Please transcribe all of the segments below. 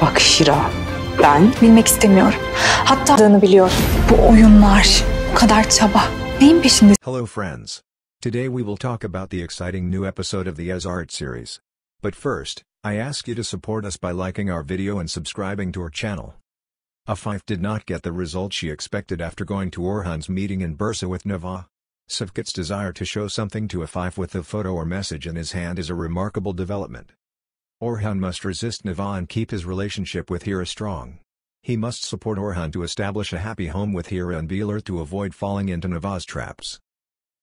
Bak Hira, ben Bilmek istemiyorum. Hatta adını. Bu oyunlar, bu kadar çaba. Neyin peşinde? Hello friends. Today we will talk about the exciting new episode of the Esaret series. But first, I ask you to support us by liking our video and subscribing to our channel. Afif did not get the result she expected after going to Orhun's meeting in Bursa with Nava. Safkat's desire to show something to Afif with a photo or message in his hand is a remarkable development. Orhun must resist Nava and keep his relationship with Hira strong. He must support Orhun to establish a happy home with Hira and be alert to avoid falling into Nava's traps.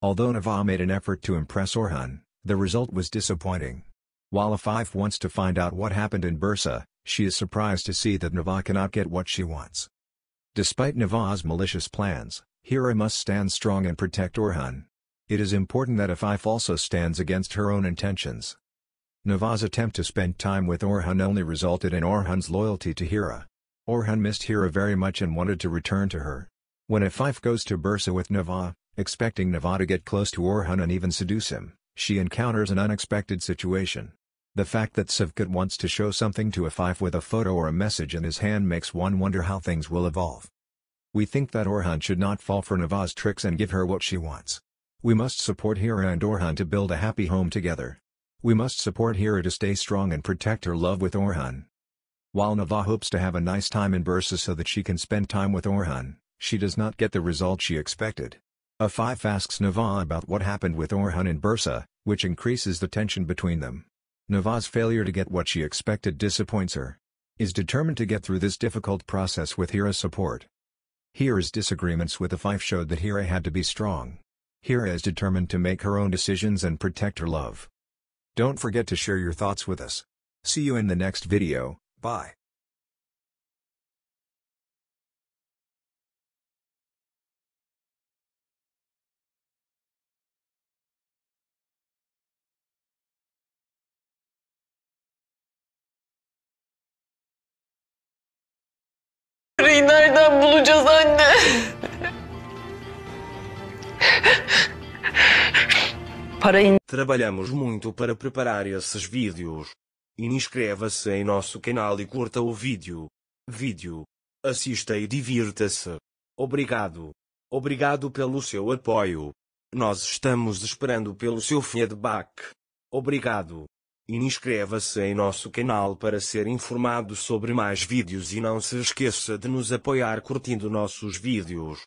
Although Nava made an effort to impress Orhun, the result was disappointing. While Afif wants to find out what happened in Bursa, she is surprised to see that Nava cannot get what she wants. Despite Nava's malicious plans, Hira must stand strong and protect Orhun. It is important that Afif also stands against her own intentions. Nava's attempt to spend time with Orhun only resulted in Orhun's loyalty to Hira. Orhun missed Hira very much and wanted to return to her. When Afif goes to Bursa with Nava, expecting Nava to get close to Orhun and even seduce him, she encounters an unexpected situation. The fact that Savkat wants to show something to Afif with a photo or a message in his hand makes one wonder how things will evolve. We think that Orhun should not fall for Nava's tricks and give her what she wants. We must support Hira and Orhun to build a happy home together. We must support Hira to stay strong and protect her love with Orhun. While Nava hopes to have a nice time in Bursa so that she can spend time with Orhun, she does not get the result she expected. Afif asks Nava about what happened with Orhun in Bursa, which increases the tension between them. Nava's failure to get what she expected disappoints her. Is determined to get through this difficult process with Hira's support. Hira's disagreements with Afif showed that Hira had to be strong. Hira is determined to make her own decisions and protect her love. Don't forget to share your thoughts with us. See you in the next video, bye. Nereden bulacağız anne? Parayı Trabalhamos muito para preparar esses vídeos. Inscreva-se em nosso canal e curta o vídeo. Vídeo. Assista e divirta-se. Obrigado. Obrigado pelo seu apoio. Nós estamos esperando pelo seu feedback. Obrigado. Inscreva-se em nosso canal para ser informado sobre mais vídeos e não se esqueça de nos apoiar curtindo nossos vídeos.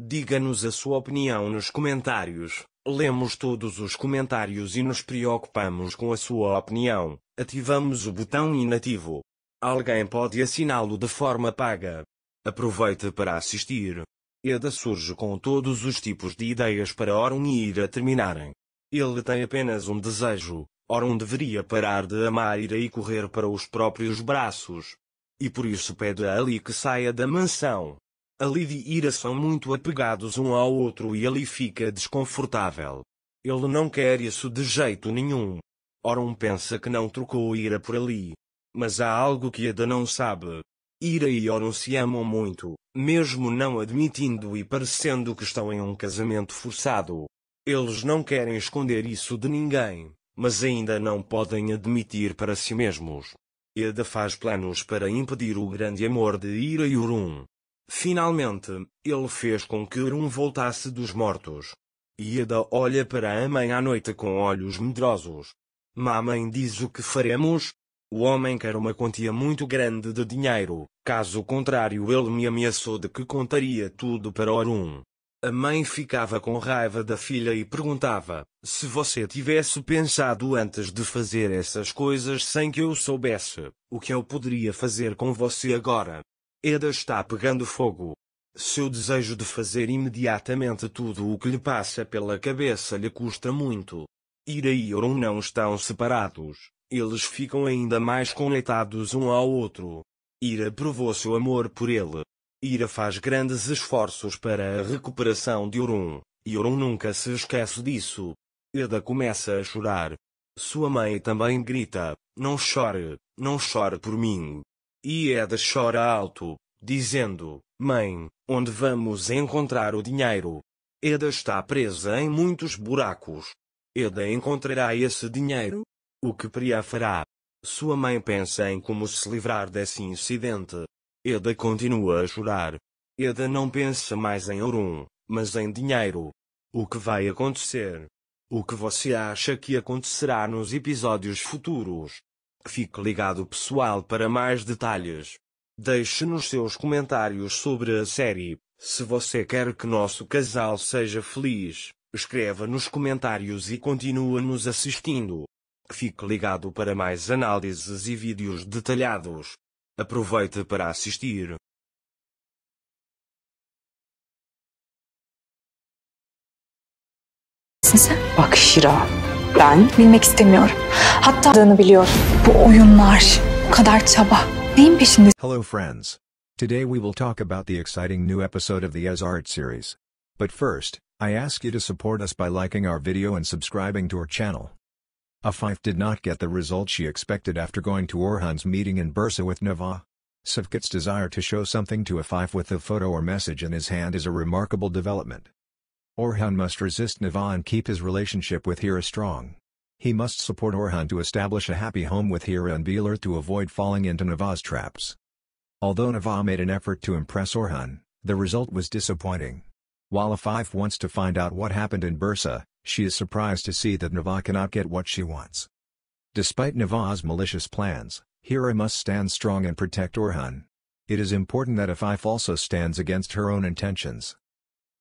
Diga-nos a sua opinião nos comentários. Lemos todos os comentários e nos preocupamos com a sua opinião. Ativamos o botão inativo. Alguém pode assiná-lo de forma paga. Aproveite para assistir. Eda surge com todos os tipos de ideias para Orun e Ira terminarem. Ele tem apenas um desejo. Orun deveria parar de amar Ira e correr para os próprios braços. E por isso pede a Ali que saia da mansão. Ali e Ira são muito apegados um ao outro e Ali fica desconfortável. Ele não quer isso de jeito nenhum. Orun pensa que não trocou Ira por Ali. Mas há algo que Ada não sabe. Ira e Orun se amam muito, mesmo não admitindo e parecendo que estão em um casamento forçado. Eles não querem esconder isso de ninguém, mas ainda não podem admitir para si mesmos. Eda faz planos para impedir o grande amor de Ira e Urun. Finalmente, ele fez com que Urun voltasse dos mortos. Eda olha para a mãe à noite com olhos medrosos. Mamãe diz o que faremos? O homem quer uma quantia muito grande de dinheiro, caso contrário ele me ameaçou de que contaria tudo para Orun. A mãe ficava com raiva da filha e perguntava: se você tivesse pensado antes de fazer essas coisas sem que eu soubesse, o que eu poderia fazer com você agora? Eda está pegando fogo. Seu desejo de fazer imediatamente tudo o que lhe passa pela cabeça lhe custa muito. Ira e Orun não estão separados. Eles ficam ainda mais conectados um ao outro. Ira provou seu amor por ele. Ira faz grandes esforços para a recuperação de Orun, e Orun nunca se esquece disso. Eda começa a chorar. Sua mãe também grita: Não chore, não chore por mim. E Eda chora alto, dizendo: Mãe, onde vamos encontrar o dinheiro? Eda está presa em muitos buracos. Eda encontrará esse dinheiro? O que Priya fará? Sua mãe pensa em como se livrar desse incidente. Eda continua a chorar. Eda não pensa mais em Orun, mas em dinheiro. O que vai acontecer? O que você acha que acontecerá nos episódios futuros? Fique ligado pessoal para mais detalhes. Deixe nos seus comentários sobre a série. Se você quer que nosso casal seja feliz, escreva nos comentários e continue nos assistindo. Fique ligado para mais análises e vídeos detalhados. Aproveite para assistir. Bak ben Bilmek istemiyorum. Hatta adını. Bu oyunlar, bu kadar çaba. Neyin? Hello friends. Today we will talk about the exciting new episode of the Esaret series. But first, I ask you to support us by liking our video and subscribing to our channel. Afif did not get the result she expected after going to Orhun's meeting in Bursa with Nava. Safkat's desire to show something to Afif with a photo or message in his hand is a remarkable development. Orhun must resist Nava and keep his relationship with Hira strong. He must support Orhun to establish a happy home with Hira and be alert to avoid falling into Nava's traps. Although Nava made an effort to impress Orhun, the result was disappointing. While Afif wants to find out what happened in Bursa, she is surprised to see that Nava cannot get what she wants. Despite Nava's malicious plans, Hira must stand strong and protect Orhun. It is important that Afif also stands against her own intentions.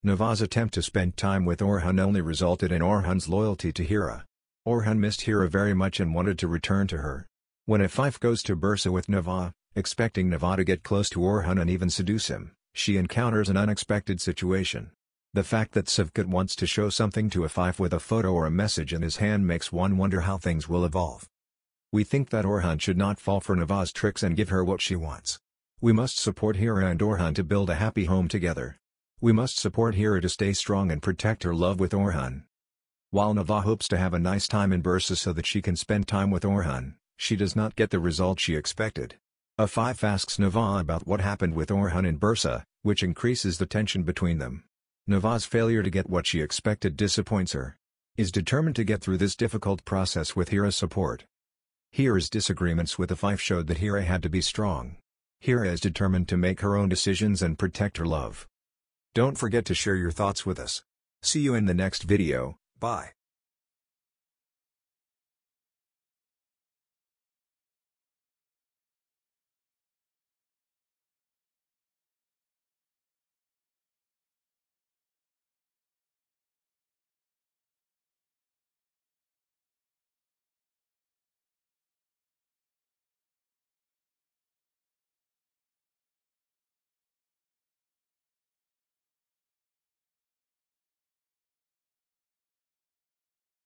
Nava's attempt to spend time with Orhun only resulted in Orhun's loyalty to Hira. Orhun missed Hira very much and wanted to return to her. When Afif goes to Bursa with Nava, expecting Nava to get close to Orhun and even seduce him, she encounters an unexpected situation. The fact that Savkat wants to show something to Afif with a photo or a message in his hand makes one wonder how things will evolve. We think that Orhun should not fall for Nava's tricks and give her what she wants. We must support Hira and Orhun to build a happy home together. We must support Hira to stay strong and protect her love with Orhun. While Nava hopes to have a nice time in Bursa so that she can spend time with Orhun, she does not get the result she expected. Afif asks Nava about what happened with Orhun in Bursa, which increases the tension between them. Nava's failure to get what she expected disappoints her. Is determined to get through this difficult process with Hira's support. Hira's disagreements with Afif showed that Hira had to be strong. Hira is determined to make her own decisions and protect her love. Don't forget to share your thoughts with us. See you in the next video, bye.